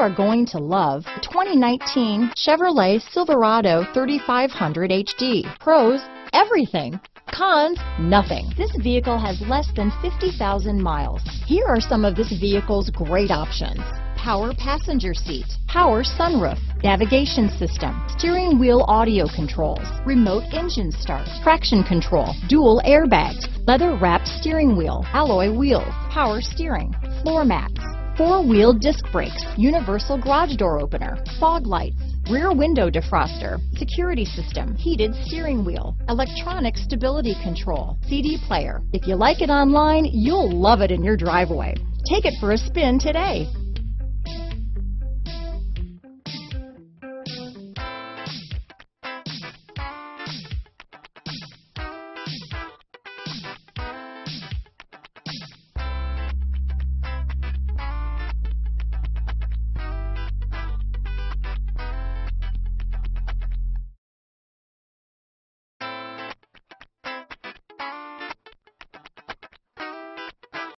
are going to love the 2019 Chevrolet Silverado 3500 HD. Pros, everything. Cons, nothing. This vehicle has less than 50,000 miles. Here are some of this vehicle's great options. Power passenger seat, power sunroof, navigation system, steering wheel audio controls, remote engine start, traction control, dual airbags, leather wrapped steering wheel, alloy wheels, power steering, floor mats, four-wheel disc brakes, universal garage door opener, fog lights, rear window defroster, security system, heated steering wheel, electronic stability control, CD player. If you like it online, you'll love it in your driveway. Take it for a spin today.